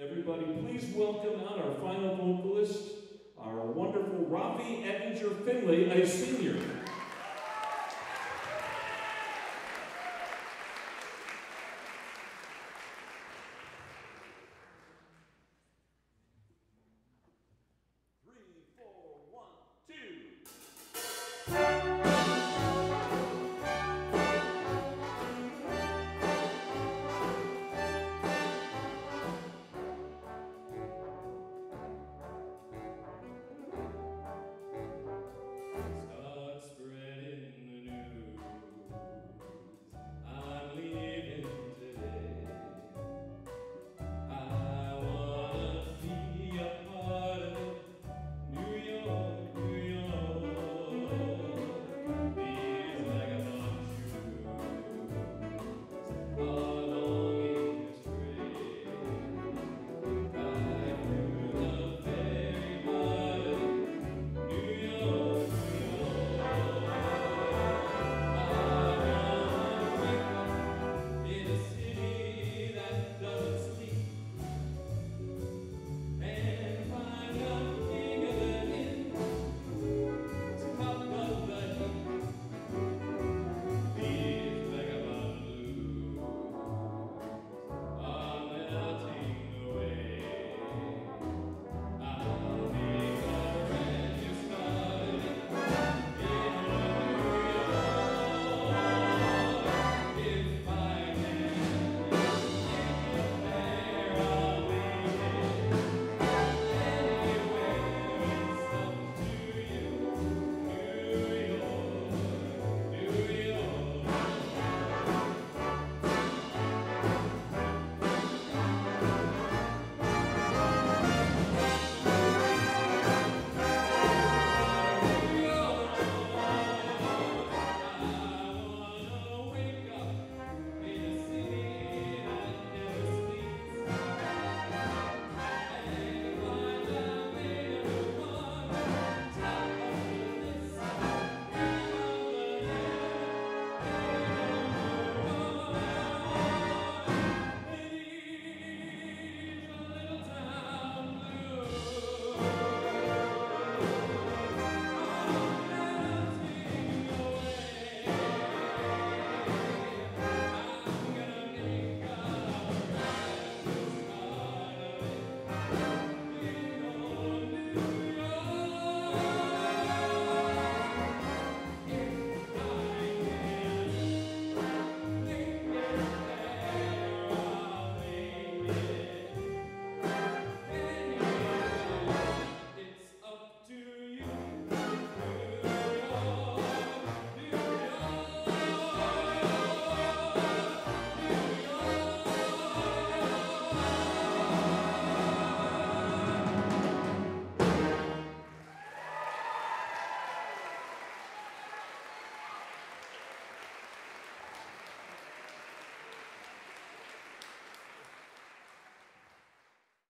Everybody, please welcome out our final vocalist, our wonderful Robbie Ettinger Finley, a senior.